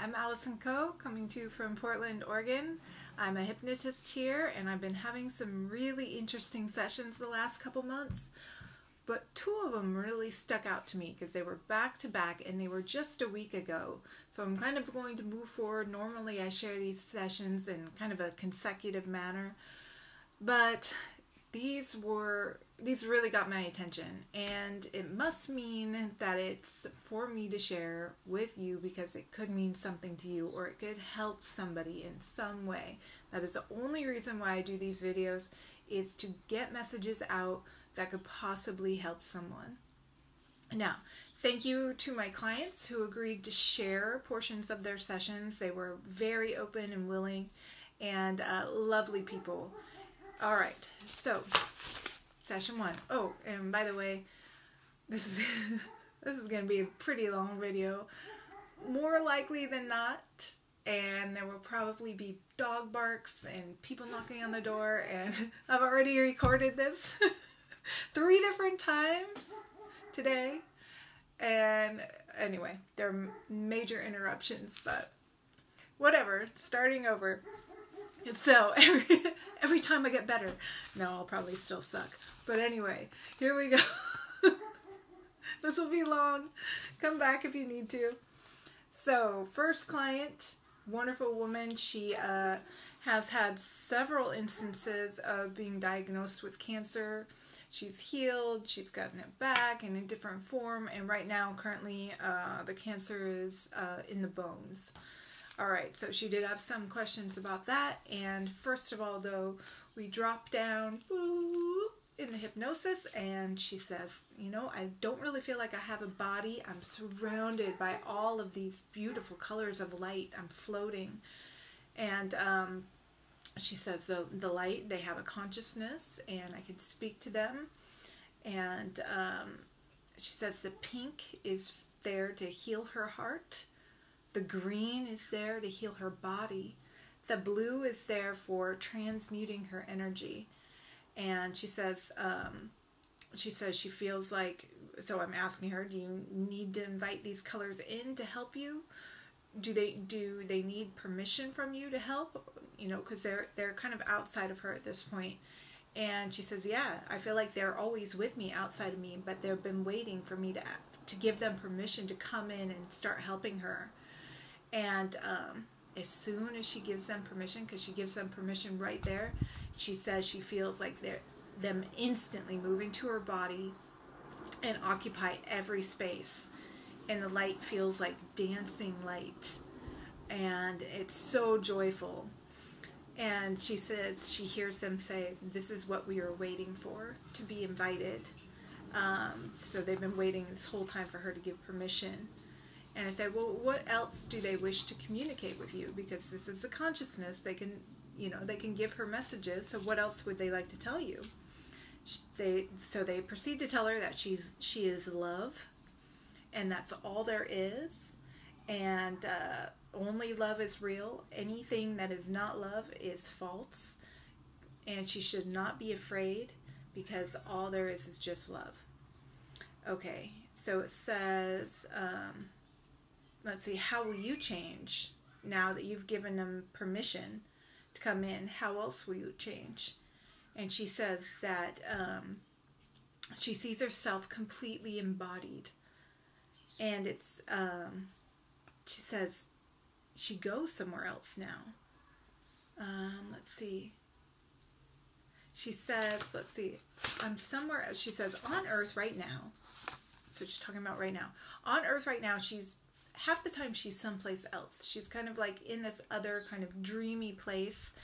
I'm Allison Coe, coming to you from Portland, Oregon. I'm a hypnotist here, and I've been having some really interesting sessions the last couple months. But two of them really stuck out to me because they were back to back and they were just a week ago. So I'm kind of going to move forward. Normally, I share these sessions in kind of a consecutive manner, but these were these really got my attention. And it must mean that it's for me to share with you because it could mean something to you or it could help somebody in some way. That is the only reason why i do these videos is to get messages out that could possibly help someone. Now thank you to my clients who agreed to share portions of their sessions. They were very open and willing and uh, lovely people. All right so session one. Oh, and by the way, this is this is gonna be a pretty long video. More likely than not, and there will probably be dog barks and people knocking on the door, and I've already recorded this three different times today. And anyway, there are major interruptions, but whatever, starting over. So every every time I get better. No, I'll probably still suck. But anyway, here we go. this will be long. Come back if you need to. So, first client, wonderful woman. She uh, has had several instances of being diagnosed with cancer. She's healed, she's gotten it back in a different form, and right now, currently, uh, the cancer is uh, in the bones. All right, so she did have some questions about that. And first of all, though, we drop down in the hypnosis, and she says, You know, I don't really feel like I have a body. I'm surrounded by all of these beautiful colors of light. I'm floating. And um, she says, the, the light, they have a consciousness, and I can speak to them. And um, she says, The pink is there to heal her heart the green is there to heal her body. The blue is there for transmuting her energy. And she says, um, she says she feels like, so I'm asking her, do you need to invite these colors in to help you? Do they do they need permission from you to help? You know, because they're they're kind of outside of her at this point. And she says, "Yeah, I feel like they're always with me, outside of me, but they've been waiting for me to to give them permission to come in and start helping her." And um, as soon as she gives them permission, because she gives them permission right there, she says she feels like they're them instantly moving to her body and occupy every space. And the light feels like dancing light. And it's so joyful. And she says she hears them say, This is what we are waiting for to be invited. Um, so they've been waiting this whole time for her to give permission. And I said, well, what else do they wish to communicate with you? Because this is a consciousness. They can, you know, they can give her messages. So what else would they like to tell you? They so they proceed to tell her that she's she is love, and that's all there is, and uh, only love is real. Anything that is not love is false, and she should not be afraid because all there is is just love. Okay, so it says. Um, let's see, how will you change now that you've given them permission come in? How else will you change? And she says that um, she sees herself completely embodied. And it's, um, she says, she goes somewhere else now. Um, let's see. She says, let's see, I'm somewhere. She says, on earth right now. So she's talking about right now. On earth right now, she's half the time she's someplace else. She's kind of like in this other kind of dreamy place,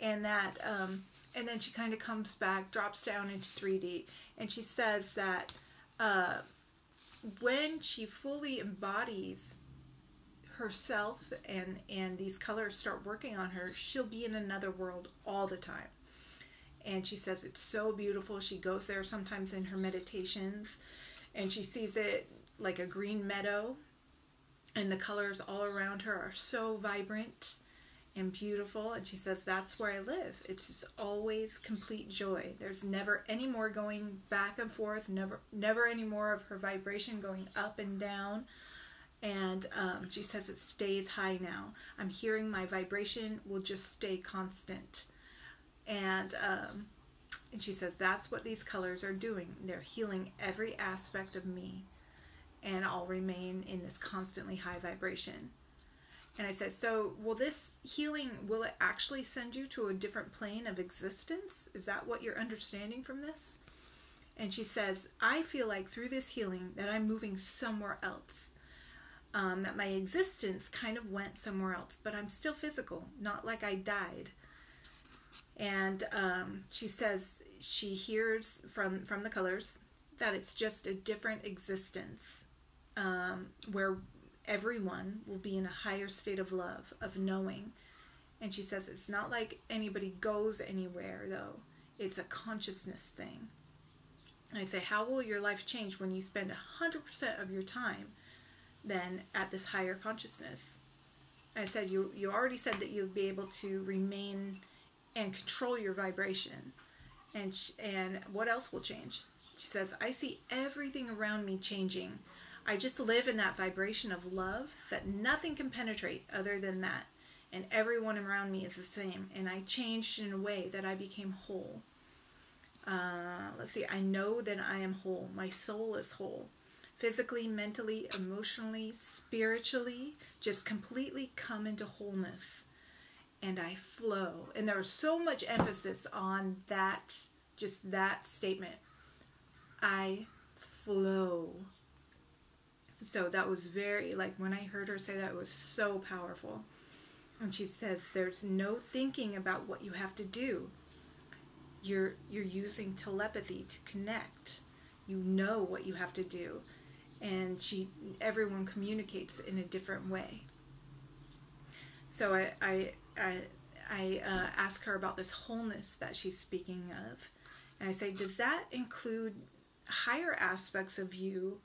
and that, um, and then she kind of comes back, drops down into 3D, and she says that uh, when she fully embodies herself and and these colors start working on her, she'll be in another world all the time. And she says it's so beautiful. She goes there sometimes in her meditations, and she sees it like a green meadow and the colors all around her are so vibrant and beautiful and she says that's where i live it's just always complete joy there's never any more going back and forth never never any more of her vibration going up and down And um, she says it stays high now. I'm hearing my vibration will just stay constant. And um, and she says that's what these colors are doing. They're healing every aspect of me, and I'll remain in this constantly high vibration. And I said, So, will this healing, will it actually send you to a different plane of existence? Is that what you're understanding from this? And she says, I feel like through this healing that I'm moving somewhere else. Um, that my existence kind of went somewhere else, but I'm still physical, not like I died. And um, she says she hears from from the colors that it's just a different existence um, where everyone will be in a higher state of love, of knowing. And she says it's not like anybody goes anywhere, though. It's a consciousness thing. And I say, how will your life change when you spend 100% of your time then at this higher consciousness? I said, you, you already said that you'll be able to remain and control your vibration. And, and what else will change? She says, I see everything around me changing I just live in that vibration of love that nothing can penetrate other than that. And everyone around me is the same. And I changed in a way that I became whole. Uh, let's see, I know that I am whole. My soul is whole. Physically, mentally, emotionally, spiritually, just completely come into wholeness. And I flow. And there was so much emphasis on that, just that statement. I flow so that was very, like when I heard her say that, it was so powerful. And she says, There's no thinking about what you have to do. You're, you're using telepathy to connect. You know what you have to do. And she, everyone communicates in a different way. So I, I, I, I uh, ask her about this wholeness that she's speaking of. And I say, Does that include higher aspects of you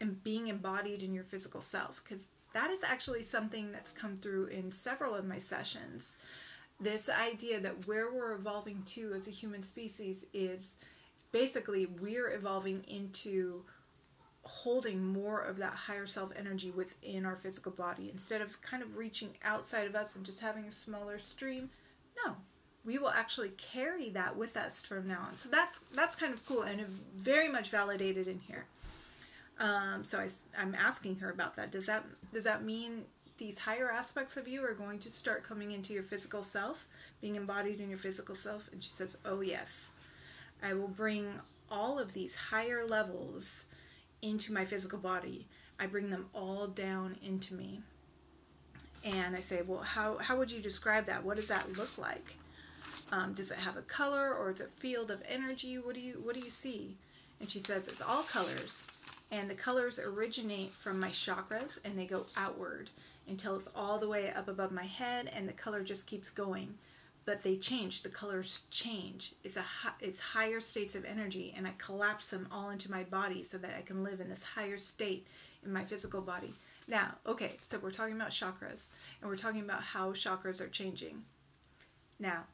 and being embodied in your physical self because that is actually something that's come through in several of my sessions. This idea that where we're evolving to as a human species is basically we're evolving into holding more of that higher self energy within our physical body instead of kind of reaching outside of us and just having a smaller stream. No we will actually carry that with us from now on. So that's that's kind of cool and very much validated in here um, so I, I'm asking her about that. Does that does that mean these higher aspects of you are going to start coming into your physical self, being embodied in your physical self? And she says, "Oh yes, I will bring all of these higher levels into my physical body. I bring them all down into me." And I say, "Well, how how would you describe that? What does that look like? Um, does it have a color or is it a field of energy? What do you what do you see?" And she says, "It's all colors." And the colors originate from my chakras and they go outward until it's all the way up above my head and the color just keeps going. But they change. The colors change. It's a it's higher states of energy and i collapse them all into my body so that i can live in this higher state in my physical body. Now okay so we're talking about chakras and we're talking about how chakras are changing. Now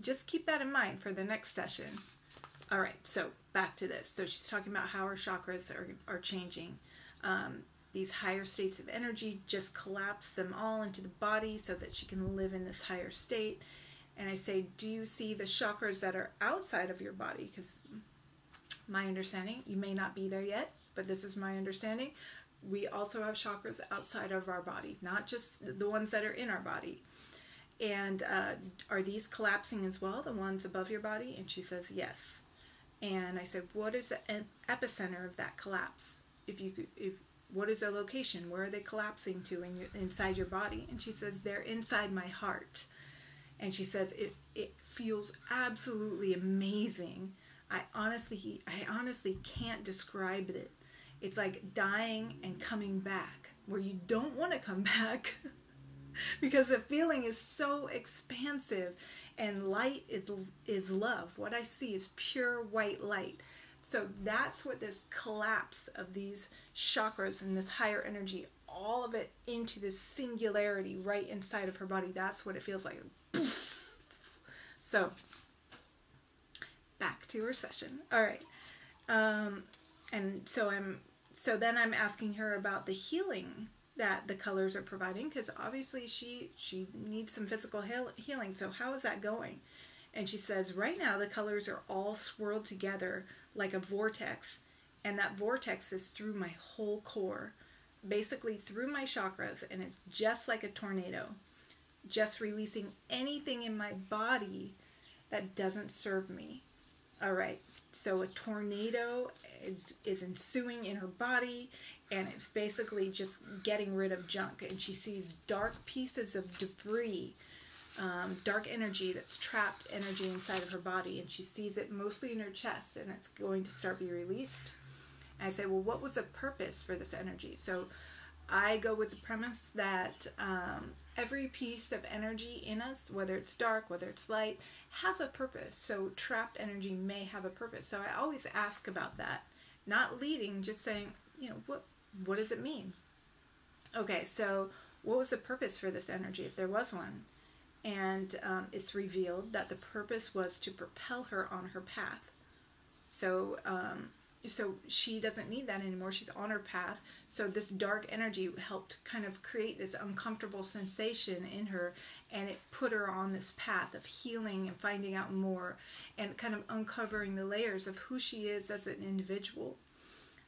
just keep that in mind for the next session all right, so back to this. So she's talking about how her chakras are, are changing. Um, these higher states of energy just collapse them all into the body so that she can live in this higher state. And I say, Do you see the chakras that are outside of your body? Because my understanding, you may not be there yet, but this is my understanding. We also have chakras outside of our body, not just the ones that are in our body. And uh, are these collapsing as well, the ones above your body? And she says, Yes. And I said, "What is the epicenter of that collapse? If you if what is their location? Where are they collapsing to in your, inside your body?" And she says, "They're inside my heart." And she says, "It it feels absolutely amazing. I honestly I honestly can't describe it. It's like dying and coming back, where you don't want to come back." because the feeling is so expansive and light is, is love. What I see is pure white light. So that's what this collapse of these chakras and this higher energy, all of it into this singularity right inside of her body. That's what it feels like. So back to her session. All right. Um, and so I'm so then I'm asking her about the healing that the colors are providing because obviously she she needs some physical heal- healing. So how is that going? And she says right now the colors are all swirled together like a vortex and that vortex is through my whole core basically through my chakras and it's just like a tornado just releasing anything in my body that doesn't serve me. All right so a tornado is is ensuing in her body and it's basically just getting rid of junk. And she sees dark pieces of debris, um, dark energy that's trapped energy inside of her body, and she sees it mostly in her chest, and it's going to start be released. And I say, well, what was the purpose for this energy? So I go with the premise that um, every piece of energy in us, whether it's dark, whether it's light, has a purpose. So trapped energy may have a purpose. So I always ask about that, not leading, just saying, you know, what what does it mean? Okay, so what was the purpose for this energy, if there was one? And um, it's revealed that the purpose was to propel her on her path. So, um, so she doesn't need that anymore. She's on her path. So this dark energy helped kind of create this uncomfortable sensation in her, and it put her on this path of healing and finding out more, and kind of uncovering the layers of who she is as an individual.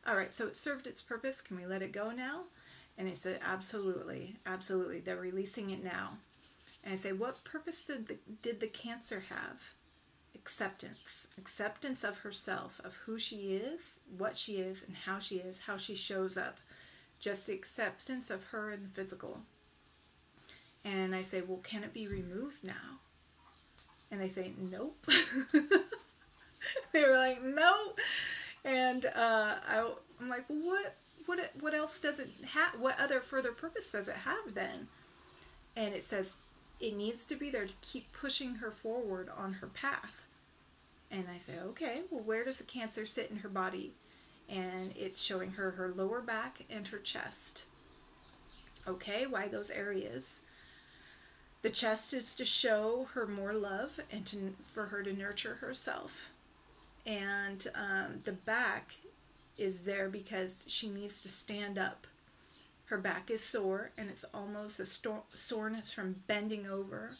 All right, so it served its purpose. Can we let it go now? And he said, Absolutely, absolutely. They're releasing it now. And I say, What purpose did the, did the cancer have? Acceptance. Acceptance of herself, of who she is, what she is, and how she is, how she shows up. Just the acceptance of her in the physical. And I say, Well, can it be removed now? And they say, Nope. they were like, Nope and uh, I, am like, well, what, what, what else does it have? What other further purpose does it have then? And it says it needs to be there to keep pushing her forward on her path. And I say, okay, well, where does the cancer sit in her body? And it's showing her her lower back and her chest. Okay, why those areas? The chest is to show her more love and to, for her to nurture herself and um, the back is there because she needs to stand up. Her back is sore, and it's almost a sto- soreness from bending over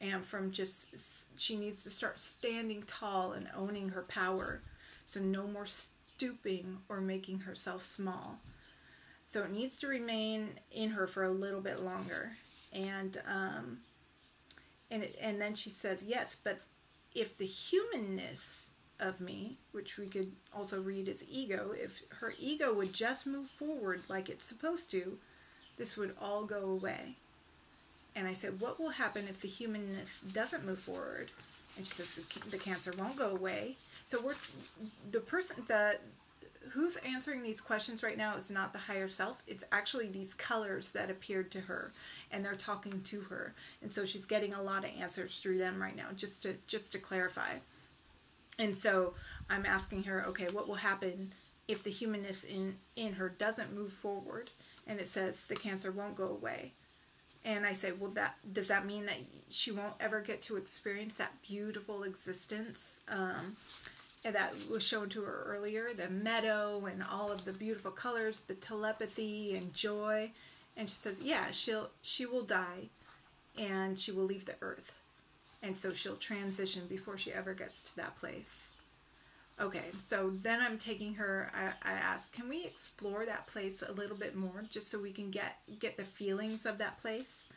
and from just, she needs to start standing tall and owning her power. So, no more stooping or making herself small. So, it needs to remain in her for a little bit longer. And, um, and, it, and then she says, yes, but if the humanness of me, which we could also read as ego, if her ego would just move forward like it's supposed to, this would all go away. And I said, What will happen if the humanness doesn't move forward? And she says, The, the cancer won't go away. So we're the person, the who's answering these questions right now is not the higher self it's actually these colors that appeared to her and they're talking to her and so she's getting a lot of answers through them right now just to just to clarify and so I'm asking her, okay, what will happen if the humanness in, in her doesn't move forward? And it says the cancer won't go away. And I say, well, that does that mean that she won't ever get to experience that beautiful existence um, that was shown to her earlier, the meadow and all of the beautiful colors, the telepathy and joy? And she says, yeah, she'll she will die, and she will leave the earth and so she'll transition before she ever gets to that place. Okay, so then I'm taking her. I, I asked, can we explore that place a little bit more, just so we can get get the feelings of that place?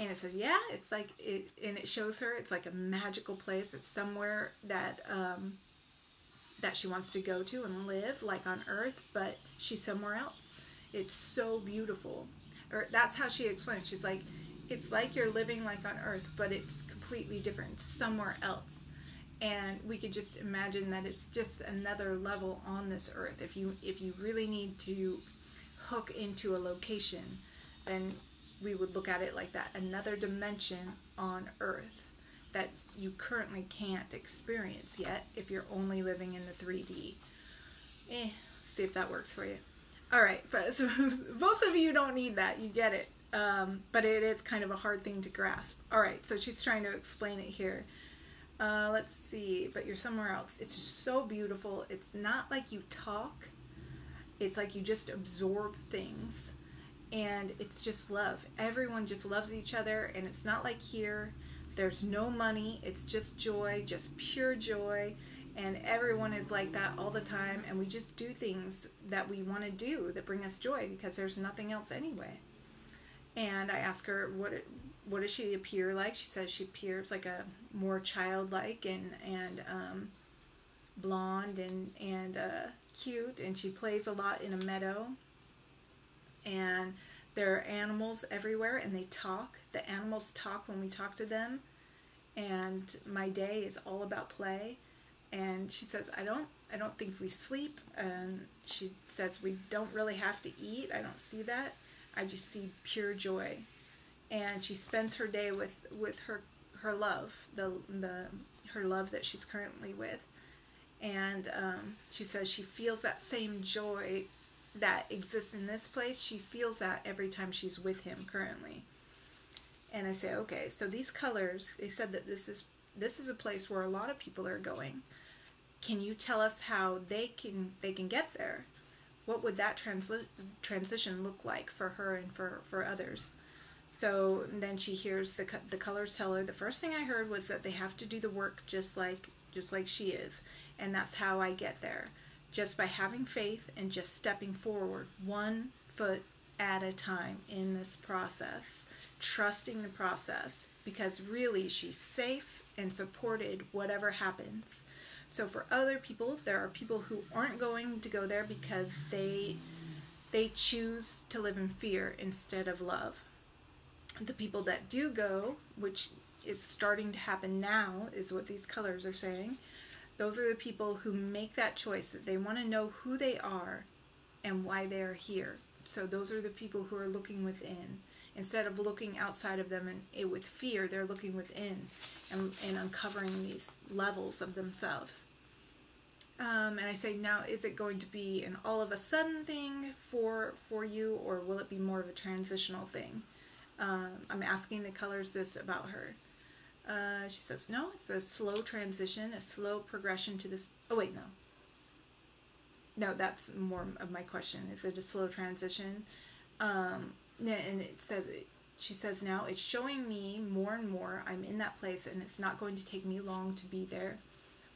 And it says, yeah, it's like it, and it shows her it's like a magical place. It's somewhere that um, that she wants to go to and live, like on Earth, but she's somewhere else. It's so beautiful, or that's how she explained. She's like, it's like you're living like on Earth, but it's completely different somewhere else. And we could just imagine that it's just another level on this earth. If you if you really need to hook into a location, then we would look at it like that another dimension on earth that you currently can't experience yet if you're only living in the 3D. Eh, see if that works for you. All right, so most of you don't need that. You get it. Um, but it is kind of a hard thing to grasp. All right, so she's trying to explain it here. Uh, let's see, but you're somewhere else. It's just so beautiful. It's not like you talk, it's like you just absorb things. and it's just love. Everyone just loves each other, and it's not like here. There's no money. It's just joy, just pure joy, and everyone is like that all the time. And we just do things that we want to do that bring us joy because there's nothing else anyway. And I ask her what what does she appear like? She says she appears like a more childlike and and um, blonde and and uh, cute, and she plays a lot in a meadow and there are animals everywhere and they talk. The animals talk when we talk to them. And my day is all about play. And she says, I don't I don't think we sleep. And she says we don't really have to eat. I don't see that. I just see pure joy. And she spends her day with, with her her love, the the her love that she's currently with. And um, she says she feels that same joy that exists in this place, she feels that every time she's with him currently. And I say, okay, so these colors, they said that this is this is a place where a lot of people are going. Can you tell us how they can they can get there? What would that transli- transition look like for her and for for others? So then she hears the the colors tell her. The first thing I heard was that they have to do the work just like just like she is, and that's how I get there just by having faith and just stepping forward one foot at a time in this process, trusting the process because really she's safe and supported whatever happens. So for other people, there are people who aren't going to go there because they they choose to live in fear instead of love. The people that do go, which is starting to happen now, is what these colors are saying those are the people who make that choice that they want to know who they are and why they are here. So those are the people who are looking within. Instead of looking outside of them and it, with fear, they're looking within and, and uncovering these levels of themselves. Um, and I say, now, is it going to be an all of a sudden thing for for you, or will it be more of a transitional thing? Um, I'm asking the colors this about her. Uh, she says, no, it's a slow transition, a slow progression to this. Oh, wait, no. No, that's more of my question. Is it a slow transition? Um, and it says, she says now, it's showing me more and more I'm in that place and it's not going to take me long to be there.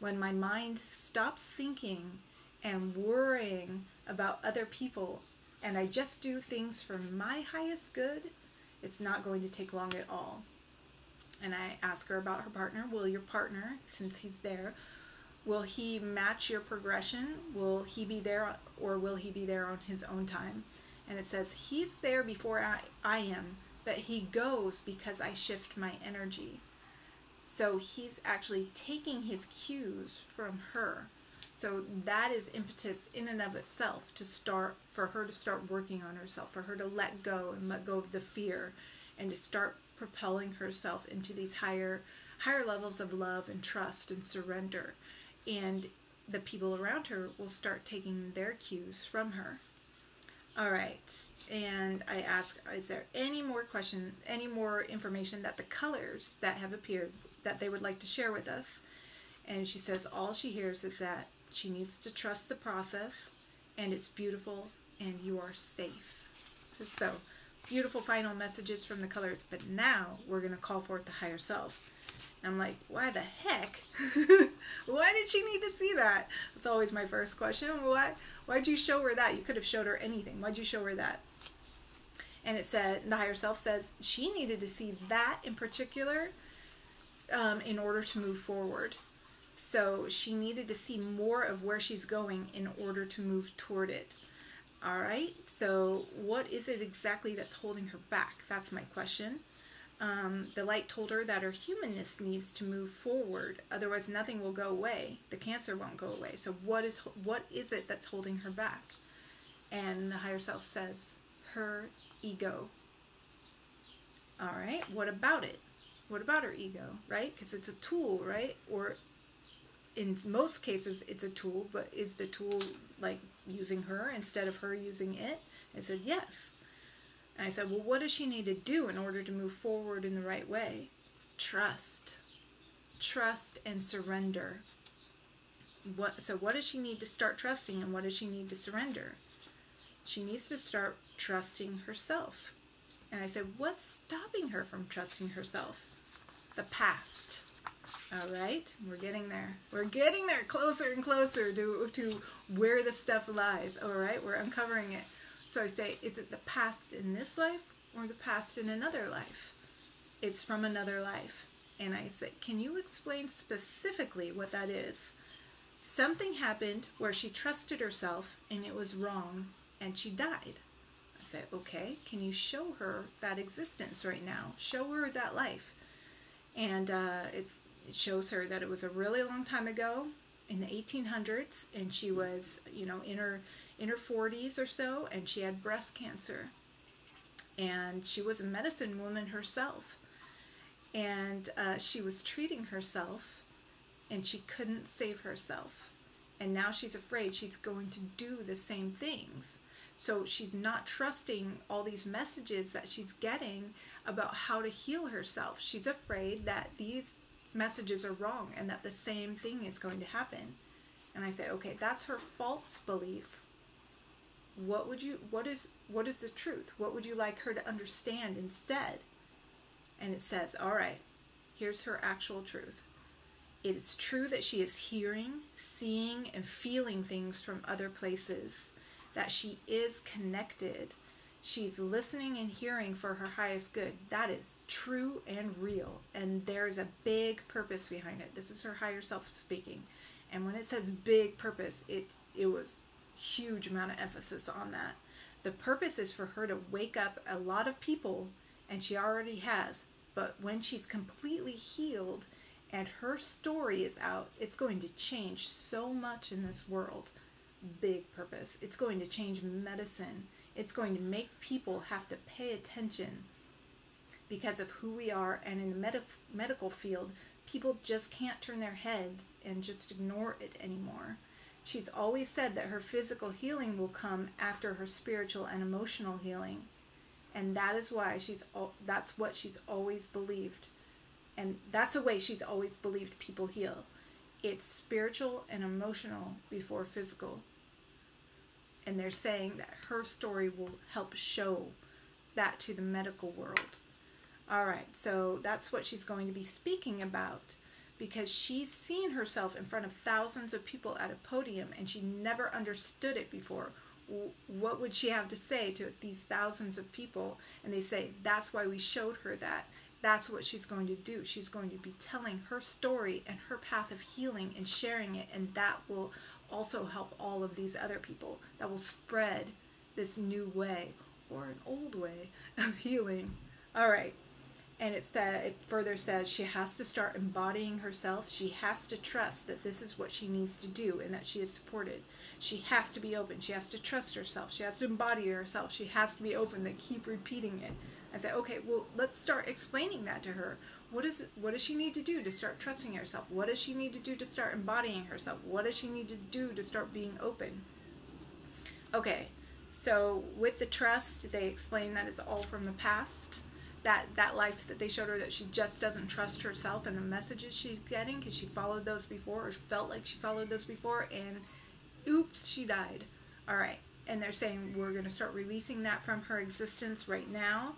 When my mind stops thinking and worrying about other people and I just do things for my highest good, it's not going to take long at all and I ask her about her partner. Will your partner, since he's there, will he match your progression? Will he be there or will he be there on his own time? And it says, He's there before I, I am, but he goes because I shift my energy. So he's actually taking his cues from her. So that is impetus in and of itself to start for her to start working on herself, for her to let go and let go of the fear and to start propelling herself into these higher higher levels of love and trust and surrender and the people around her will start taking their cues from her all right and i ask is there any more question any more information that the colors that have appeared that they would like to share with us and she says all she hears is that she needs to trust the process and it's beautiful and you are safe so beautiful final messages from the colors, but now we're going to call forth the higher self. I'm like, why the heck? why did she need to see that? That's always my first question. Why? Why'd you show her that? You could have showed her anything. Why'd you show her that? And it said, the higher self says she needed to see that in particular um, in order to move forward. So she needed to see more of where she's going in order to move toward it. All right, so what is it exactly that's holding her back? That's my question. Um, the light told her that her humanness needs to move forward, otherwise nothing will go away. The cancer won't go away. So what is what is it that's holding her back? And the higher self says her ego. All right, what about it? What about her ego, right? Because it's a tool, right? Or in most cases it's a tool, but is the tool like using her instead of her using it? I said, yes. And I said, well, what does she need to do in order to move forward in the right way? Trust. Trust and surrender. What, so, what does she need to start trusting and what does she need to surrender? she needs to start trusting herself. And I said, What's stopping her from trusting herself? The past. All right, we're getting there. We're getting there closer and closer to, to where the stuff lies. All right, we're uncovering it. So I say, Is it the past in this life or the past in another life? It's from another life. And I say, Can you explain specifically what that is? Something happened where she trusted herself and it was wrong and she died. I said, okay, can you show her that existence right now? Show her that life. And uh, it, it shows her that it was a really long time ago in the 1800s, and she was, you know, in her in her 40s or so, and she had breast cancer. And she was a medicine woman herself. And uh, she was treating herself, and she couldn't save herself. And now she's afraid she's going to do the same things. So she's not trusting all these messages that she's getting about how to heal herself. She's afraid that these messages are wrong and that the same thing is going to happen. And I say, okay, that's her false belief. What would you what is what is the truth? What would you like her to understand instead? And it says, all right, here's her actual truth. It is true that she is hearing, seeing, and feeling things from other places that she is connected. She's listening and hearing for her highest good. That is true and real. And there's a big purpose behind it. This is her higher self speaking. And when it says big purpose, it it was huge amount of emphasis on that. The purpose is for her to wake up a lot of people, and she already has. But when she's completely healed and her story is out, it's going to change so much in this world big purpose. It's going to change medicine. It's going to make people have to pay attention because of who we are. And in the med- medical field, people just can't turn their heads and just ignore it anymore. She's always said that her physical healing will come after her spiritual and emotional healing. And that is why she's that's what she's always believed. And that's the way she's always believed people heal. It's spiritual and emotional before physical and they're saying that her story will help show that to the medical world. All right, so that's what she's going to be speaking about because she's seen herself in front of thousands of people at a podium and she never understood it before. What would she have to say to these thousands of people? And they say, that's why we showed her that. That's what she's going to do. She's going to be telling her story and her path of healing and sharing it, and that will also help all of these other people that will spread this new way or an old way of healing. All right. And it said it further says she has to start embodying herself. She has to trust that this is what she needs to do and that she is supported. She has to be open. She has to trust herself. She has to embody herself. She has to be open. They keep repeating it. I said, okay, well, let's start explaining that to her what is what does she need to do to start trusting herself what does she need to do to start embodying herself what does she need to do to start being open okay so with the trust they explain that it's all from the past that that life that they showed her that she just doesn't trust herself and the messages she's getting because she followed those before or felt like she followed those before and oops she died all right and they're saying we're going to start releasing that from her existence right now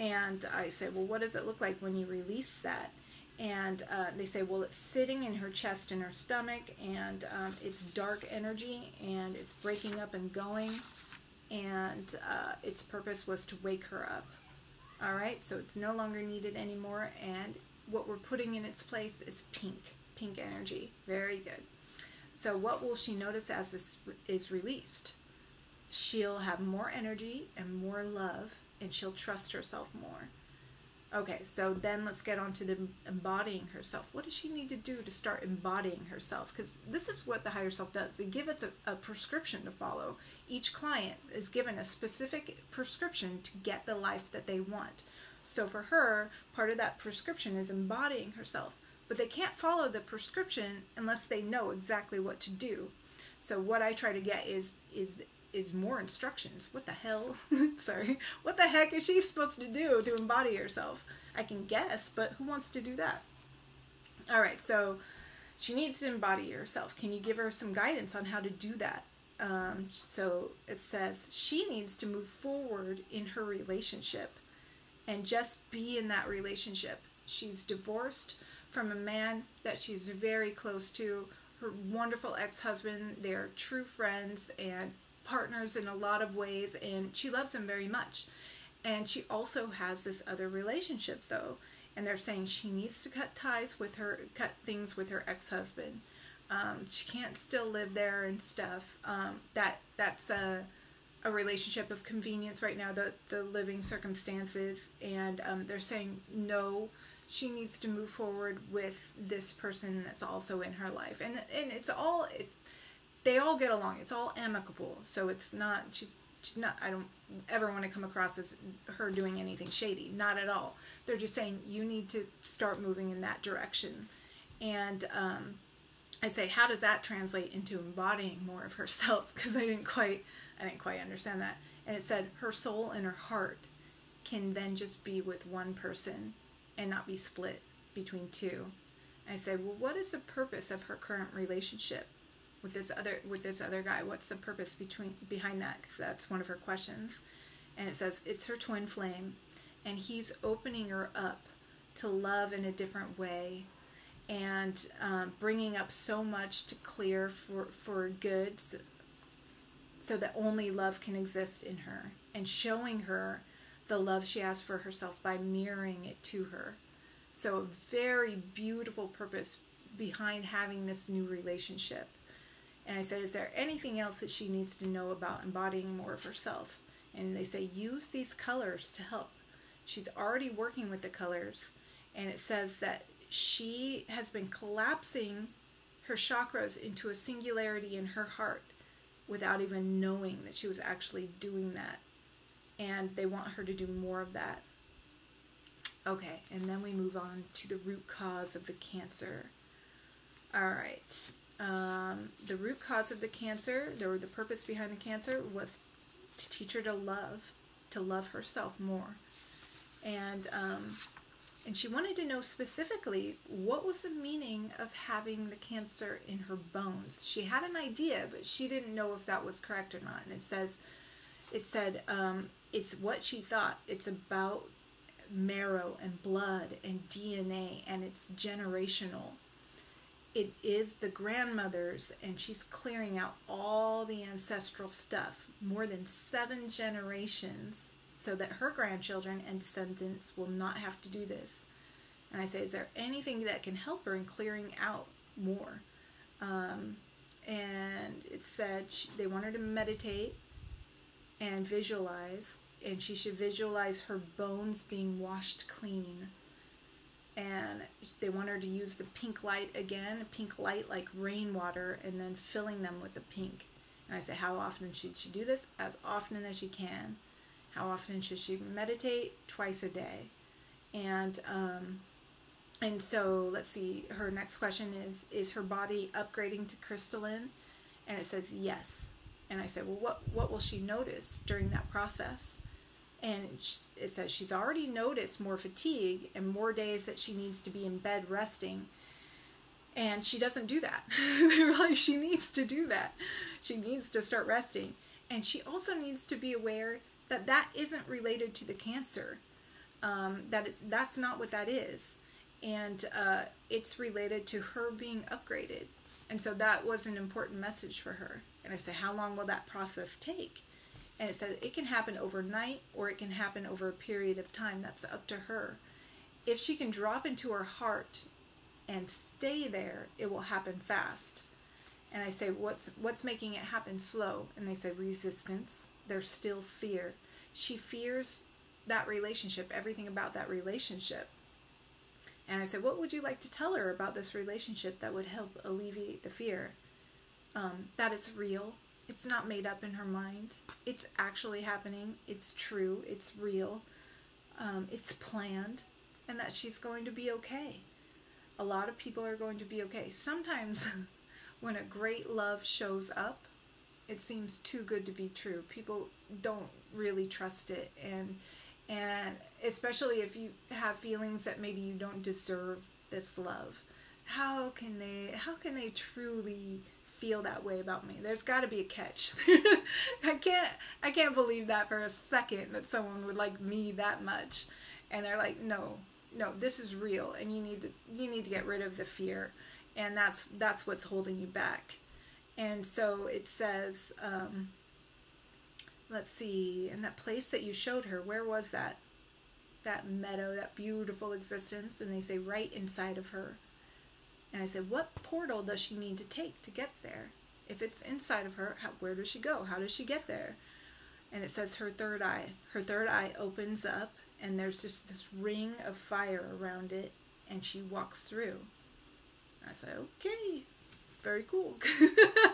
and I say, well, what does it look like when you release that? And uh, they say, well, it's sitting in her chest and her stomach, and um, it's dark energy, and it's breaking up and going, and uh, its purpose was to wake her up. All right, so it's no longer needed anymore, and what we're putting in its place is pink, pink energy. Very good. So, what will she notice as this is released? She'll have more energy and more love and she'll trust herself more. Okay, so then let's get on to the embodying herself. What does she need to do to start embodying herself? Because this is what the higher self does. They give us a, a, prescription to follow. Each client is given a specific prescription to get the life that they want. So for her, part of that prescription is embodying herself. But they can't follow the prescription unless they know exactly what to do. So what I try to get is is is more instructions. What the hell? Sorry. What the heck is she supposed to do to embody herself? I can guess, but who wants to do that? All right, so she needs to embody herself. Can you give her some guidance on how to do that? um, so it says she needs to move forward in her relationship and just be in that relationship. She's divorced from a man that she's very close to, her wonderful ex husband. They're true friends and partners in a lot of ways, and she loves him very much. And she also has this other relationship, though, and they're saying she needs to cut ties with her, cut things with her ex husband. Um, she can't still live there and stuff. Um, that that's a a relationship of convenience right now. The the living circumstances, and um, they're saying no. She needs to move forward with this person that's also in her life, and and it's all it, they all get along. It's all amicable, so it's not she's she's not. I don't ever want to come across as her doing anything shady. Not at all. They're just saying you need to start moving in that direction, and um, I say, how does that translate into embodying more of herself? Because I didn't quite, I didn't quite understand that. And it said her soul and her heart can then just be with one person and not be split between two. I said, well, what is the purpose of her current relationship with this other with this other guy? What's the purpose between behind that? Because that's one of her questions. And it says it's her twin flame, and he's opening her up to love in a different way and um, bringing up so much to clear for, for good so, so that only love can exist in her and showing her the love she has for herself by mirroring it to her. So, a very beautiful purpose behind having this new relationship. And I said, Is there anything else that she needs to know about embodying more of herself? And they say, Use these colors to help. She's already working with the colors. And it says that she has been collapsing her chakras into a singularity in her heart without even knowing that she was actually doing that. And they want her to do more of that. Okay, and then we move on to the root cause of the cancer. All right. Um, the root cause of the cancer, or the purpose behind the cancer, was to teach her to love, to love herself more. And um, and she wanted to know specifically what was the meaning of having the cancer in her bones. She had an idea, but she didn't know if that was correct or not. And it says, it said, um, it's what she thought. It's about marrow and blood and DNA, and it's generational. It is the grandmother's, and she's clearing out all the ancestral stuff. More than seven generations so that her grandchildren and descendants will not have to do this. And I say, is there anything that can help her in clearing out more? Um, and it said she, they want her to meditate and visualize, and she should visualize her bones being washed clean. And they want her to use the pink light again, pink light like rainwater, and then filling them with the pink. And I say, how often should she do this? As often as she can. How often should she meditate? Twice a day. And um, and so let's see. Her next question is: Is her body upgrading to crystalline? And it says yes. And I said, well, what what will she notice during that process? And it says she's already noticed more fatigue and more days that she needs to be in bed resting. And she doesn't do that. They're like, she needs to do that. She needs to start resting. And she also needs to be aware that that isn't related to the cancer. Um, that that's not what that is, and uh, it's related to her being upgraded. And so that was an important message for her. And I said, how long will that process take? And it says it can happen overnight or it can happen over a period of time. That's up to her. If she can drop into her heart and stay there, it will happen fast. And I say, what's what's making it happen slow? And they say resistance there's still fear. She fears that relationship, everything about that relationship. And I said, What would you like to tell her about this relationship that would help alleviate the fear? Um, that it's real. It's not made up in her mind. It's actually happening. It's true. It's real. Um, it's planned. And that she's going to be okay. A lot of people are going to be okay. Sometimes when a great love shows up, it seems too good to be true. People don't really trust it and and especially if you have feelings that maybe you don't deserve this love. How can they how can they truly feel that way about me. There's got to be a catch. I can't I can't believe that for a second that someone would like me that much. And they're like, "No, no, this is real and you need to you need to get rid of the fear." And that's that's what's holding you back. And so it says um, let's see, and that place that you showed her, where was that? That meadow, that beautiful existence. And they say, right inside of her. And I said, what portal does she need to take to get there? If it's inside of her, how, where does she go? How does she get there? And it says her third eye. Her third eye opens up, and there's just this ring of fire around it, and she walks through. I said, okay, very cool.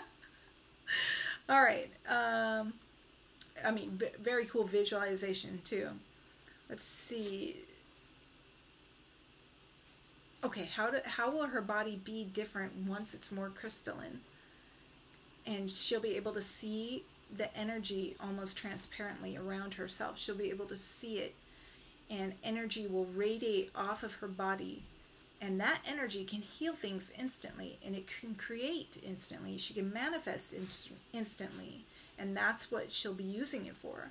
All right. Um, I mean, very cool visualization too. Let's see. Okay, how do, how will her body be different once it's more crystalline? And she'll be able to see the energy almost transparently around herself. She'll be able to see it, and energy will radiate off of her body. And that energy can heal things instantly, and it can create instantly. She can manifest in- instantly and that's what she'll be using it for.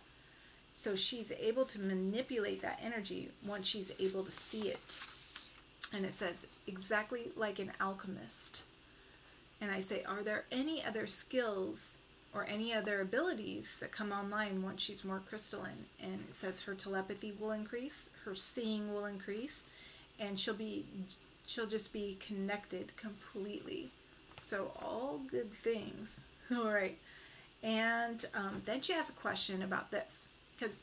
So she's able to manipulate that energy once she's able to see it. And it says, exactly like an alchemist. And I say, are there any other skills or any other abilities that come online once she's more crystalline? And it says her telepathy will increase, her seeing will increase, and she'll be she'll just be connected completely. So all good things. All right. And um, then she has a question about this because,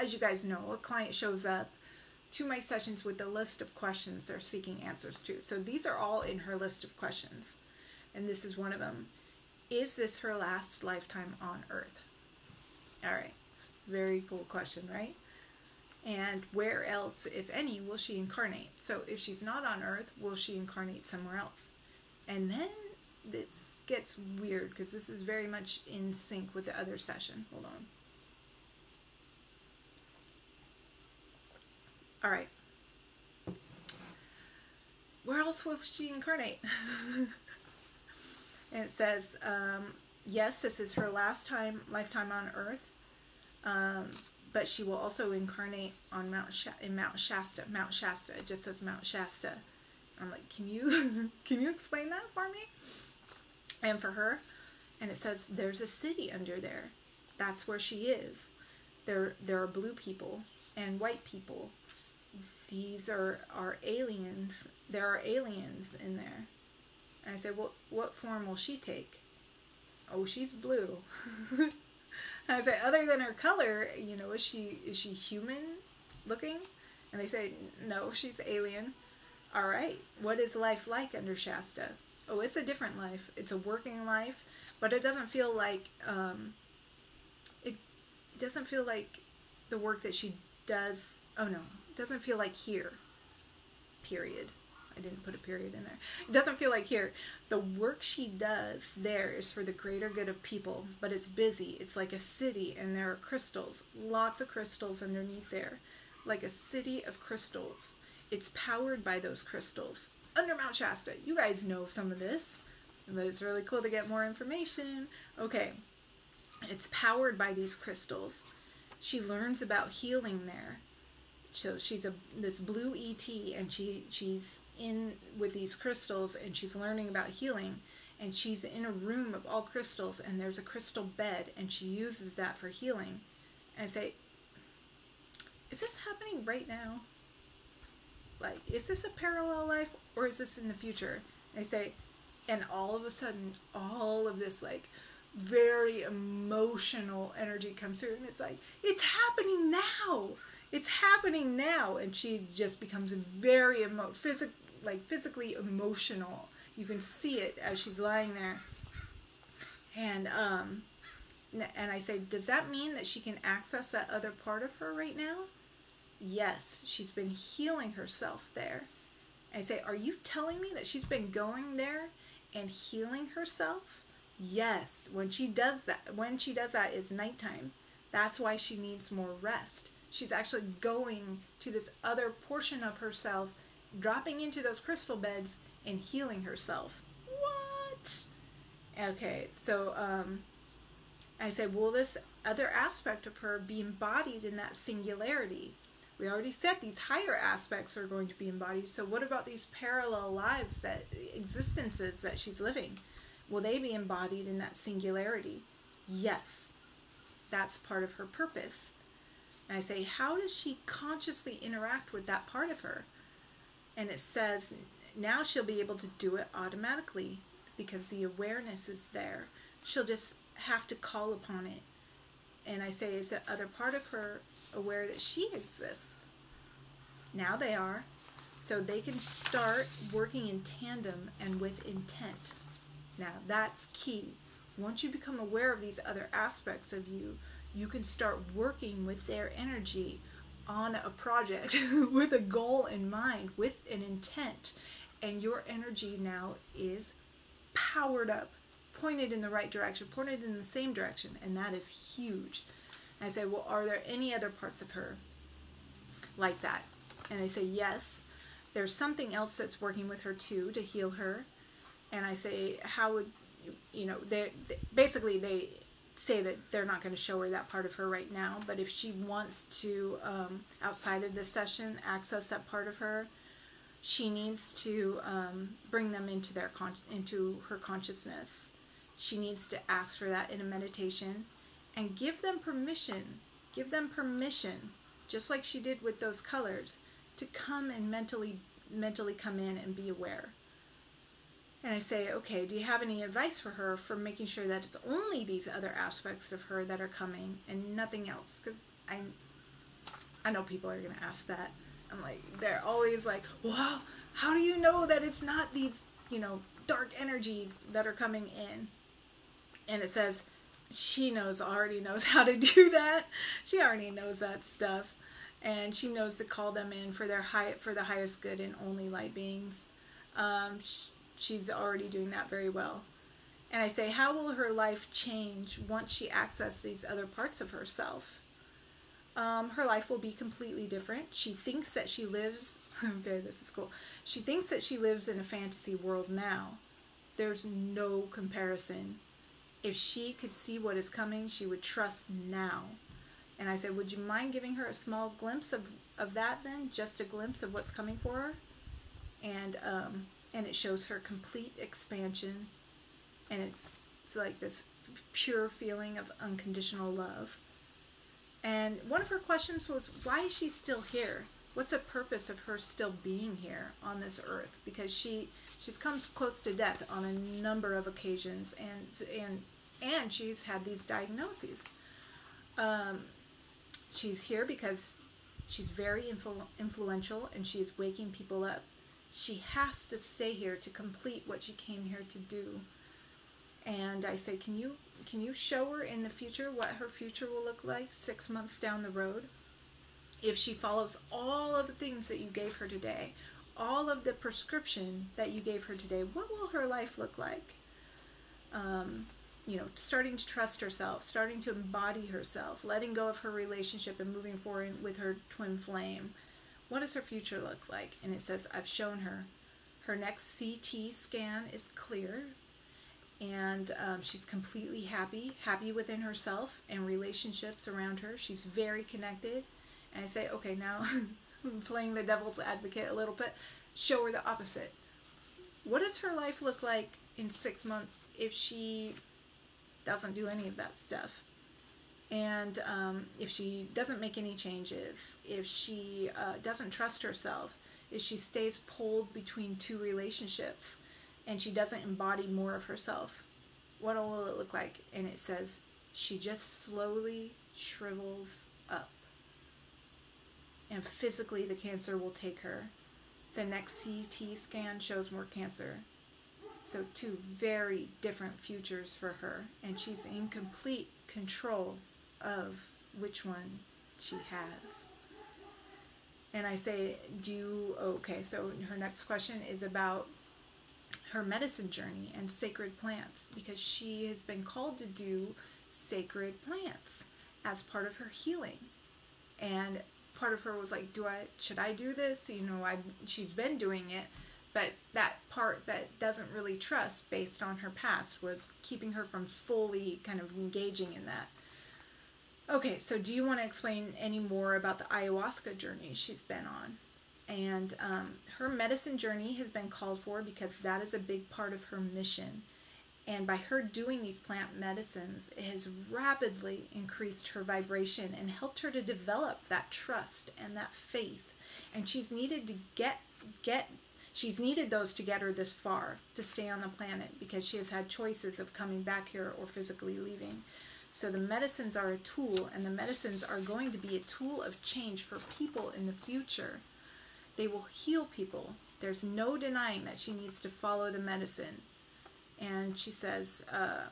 as you guys know, a client shows up to my sessions with a list of questions they're seeking answers to. So these are all in her list of questions. And this is one of them. Is this her last lifetime on Earth? All right. Very cool question, right? And where else, if any, will she incarnate? So if she's not on Earth, will she incarnate somewhere else? And then this gets weird because this is very much in sync with the other session. Hold on. All right. Where else will she incarnate? and it says, um, yes, this is her last time lifetime on Earth, um, but she will also incarnate on Mount Sh- in Mount Shasta. Mount Shasta. It just says Mount Shasta. I'm like, can you can you explain that for me? and for her. And it says there's a city under there. That's where she is. There there are blue people and white people. These are are aliens. There are aliens in there. And I said, "What what form will she take?" Oh, she's blue. I said, other than her color, you know, is she is she human looking? And they say, no, she's alien. All right. What is life like under Shasta? oh, it's a different life. It's a working life, but it doesn't feel like um, it, it doesn't feel like the work that she does. Oh no, doesn't feel like here. Period. I didn't put a period in there. It doesn't feel like here. The work she does there is for the greater good of people, but it's busy. It's like a city, and there are crystals, lots of crystals underneath there, like a city of crystals. It's powered by those crystals under Mount Shasta. You guys know some of this, but it's really cool to get more information. Okay, it's powered by these crystals. She learns about healing there. So she's a this blue ET, and she she's in with these crystals, and she's learning about healing. And she's in a room of all crystals, and there's a crystal bed, and she uses that for healing. And I say, is this happening right now? like, is this a parallel life or is this in the future? And I say, and all of a sudden, all of this like very emotional energy comes through, and it's like, it's happening now. It's happening now, and she just becomes very emo- like physically emotional. You can see it as she's lying there, and um, and I say, does that mean that she can access that other part of her right now? Yes, she's been healing herself there. I say, Are you telling me that she's been going there and healing herself? Yes, when she does that, when she does that is nighttime. That's why she needs more rest. She's actually going to this other portion of herself, dropping into those crystal beds and healing herself. What? Okay, so um, I said, will this other aspect of her be embodied in that singularity? We already said these higher aspects are going to be embodied. So what about these parallel lives that existences that she's living? Will they be embodied in that singularity? Yes. That's part of her purpose. And I say, how does she consciously interact with that part of her? And it says, now she'll be able to do it automatically because the awareness is there. She'll just have to call upon it. And I say, is the other part of her aware that she exists? Now they are. So they can start working in tandem and with intent. Now that's key. Once you become aware of these other aspects of you, you can start working with their energy on a project with a goal in mind, with an intent. And your energy now is powered up, pointed in the right direction, pointed in the same direction. And that is huge. And I say, Well, are there any other parts of her like that? And they say, Yes. There's something else that's working with her too to heal her. And I say, How would you know, they basically they say that they're not going to show her that part of her right now, but if she wants to, um, outside of this session, access that part of her, she needs to um, bring them into their con- into her consciousness. She needs to ask for that in a meditation, and give them permission. Give them permission, just like she did with those colors, to come and mentally mentally come in and be aware and I say, okay, do you have any advice for her for making sure that it's only these other aspects of her that are coming and nothing else? Because I, I know people are going to ask that. I'm like, they're always like, well, how do you know that it's not these, you know, dark energies that are coming in? And it says, she knows, already knows how to do that. She already knows that stuff. And she knows to call them in for their high, for the highest good and only light beings. Um, she, she's already doing that very well. And I say, how will her life change once she accesses these other parts of herself? Um, her life will be completely different. She thinks that she lives, okay, this is cool. She thinks that she lives in a fantasy world now. There's no comparison. If she could see what is coming, she would trust now. And I said, Would you mind giving her a small glimpse of, of that then? Just a glimpse of what's coming for her? And um, and it shows her complete expansion and it's, it's like this pure feeling of unconditional love. And one of her questions was why is she still here? What's the purpose of her still being here on this earth? Because she she's come close to death on a number of occasions and and and she's had these diagnoses. Um, she's here because she's very influ- influential and she's waking people up she has to stay here to complete what she came here to do. And I say, can you can you show her in the future what her future will look like six months down the road? If she follows all of the things that you gave her today, all of the prescription that you gave her today, what will her life look like? Um, you know, starting to trust herself, starting to embody herself, letting go of her relationship and moving forward with her twin flame, what does her future look like? And it says, I've shown her. Her next CT scan is clear, and um, she's completely happy, happy within herself and relationships around her. She's very connected. And I say, okay, now I'm playing the devil's advocate a little bit. Show her the opposite. What does her life look like in six months if she doesn't do any of that stuff? And um, if she doesn't make any changes, if she uh, doesn't trust herself, if she stays pulled between two relationships and she doesn't embody more of herself, what will it look like? And it says she just slowly shrivels up. And physically, the cancer will take her. The next CT scan shows more cancer. So, two very different futures for her. And she's in complete control of which one she has. And I say, do you, okay, so her next question is about her medicine journey and sacred plants because she has been called to do sacred plants as part of her healing. And part of her was like, do I, should I do this? You know, I, she's been doing it, but that part that doesn't really trust based on her past was keeping her from fully kind of engaging in that. Okay, so do you want to explain any more about the ayahuasca journey she's been on? And um, her medicine journey has been called for because that is a big part of her mission. And by her doing these plant medicines, it has rapidly increased her vibration and helped her to develop that trust and that faith. And she's needed to get get she's needed those to get her this far to stay on the planet because she has had choices of coming back here or physically leaving. So the medicines are a tool, and the medicines are going to be a tool of change for people in the future. They will heal people. There's no denying that she needs to follow the medicine. And she says uh,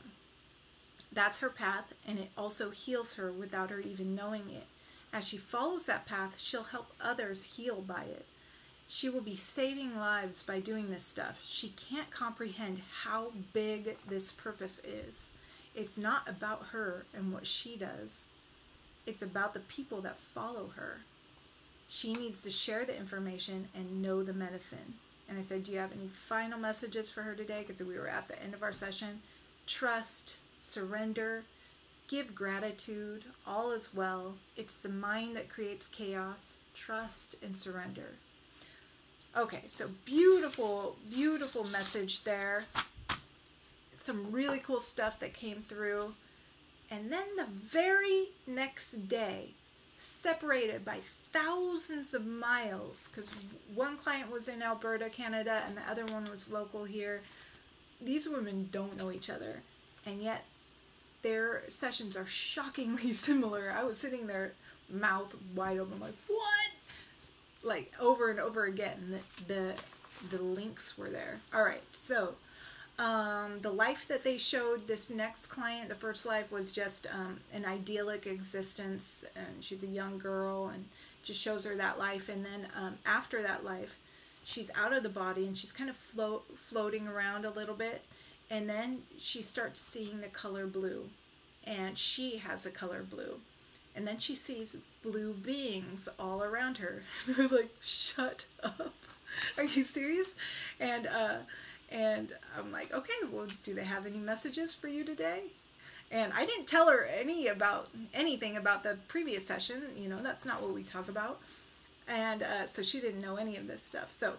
that's her path, and it also heals her without her even knowing it. As she follows that path, she'll help others heal by it. She will be saving lives by doing this stuff. She can't comprehend how big this purpose is. It's not about her and what she does, it's about the people that follow her. She needs to share the information and know the medicine. And I said, Do you have any final messages for her today? Because we were at the end of our session. Trust, surrender, give gratitude, all is well. It's the mind that creates chaos. Trust and surrender. Okay, so beautiful, beautiful message there some really cool stuff that came through. And then the very next day, separated by thousands of miles, because one client was in Alberta, Canada, and the other one was local here. These women don't know each other, and yet their sessions are shockingly similar. I was sitting there, mouth wide open, like, what? Like, over and over again. The, the, the links were there. All right, so um, the life that they showed this next client, the first life was just um, an idyllic existence, and she's a young girl, and just shows her that life. And then um, after that life, she's out of the body and she's kind of float floating around a little bit, and then she starts seeing the color blue, and she has the color blue, and then she sees blue beings all around her. I was like, "Shut up! Are you serious?" And uh, and I'm like, okay, well, do they have any messages for you today? And I didn't tell her any about anything about the previous session. You know, that's not what we talk about. And uh, so she didn't know any of this stuff. So,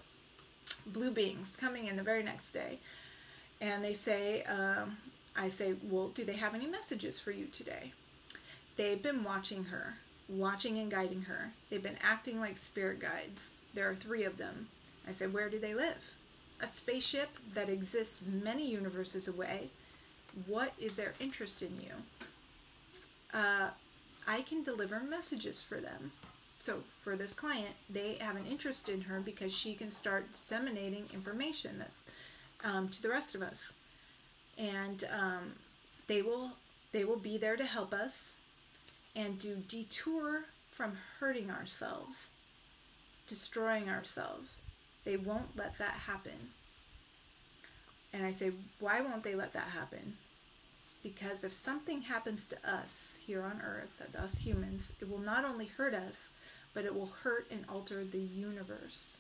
blue beings coming in the very next day, and they say, um, I say, well, do they have any messages for you today? They've been watching her, watching and guiding her. They've been acting like spirit guides. There are three of them. I said, where do they live? A spaceship that exists many universes away, what is their interest in you? Uh, I can deliver messages for them. So for this client, they have an interest in her because she can start disseminating information that, um, to the rest of us, and um, they will they will be there to help us and do detour from hurting ourselves, destroying ourselves. They won't let that happen. And I say, why won't they let that happen? Because if something happens to us here on earth, us humans, it will not only hurt us, but it will hurt and alter the universe.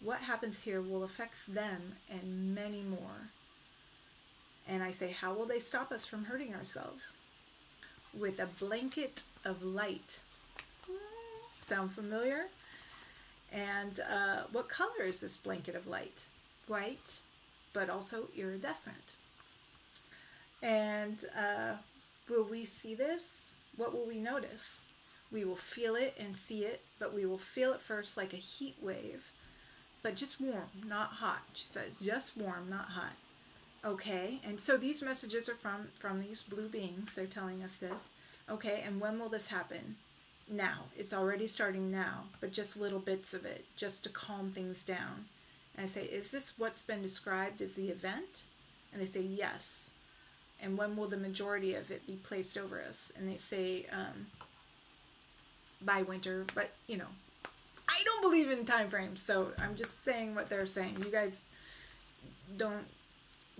What happens here will affect them and many more. And I say, how will they stop us from hurting ourselves? With a blanket of light. Sound familiar? And uh, what color is this blanket of light? White, but also iridescent. And uh, will we see this? What will we notice? We will feel it and see it, but we will feel it first like a heat wave, but just warm, not hot. She says, just warm, not hot. Okay, and so these messages are from from these blue beings. They're telling us this. Okay, and when will this happen? Now. It's already starting now, but just little bits of it, just to calm things down. And I say, Is this what's been described as the event? And they say, Yes. And when will the majority of it be placed over us? And they say, um, By winter, but you know, I don't believe in time frames, so I'm just saying what they're saying. You guys don't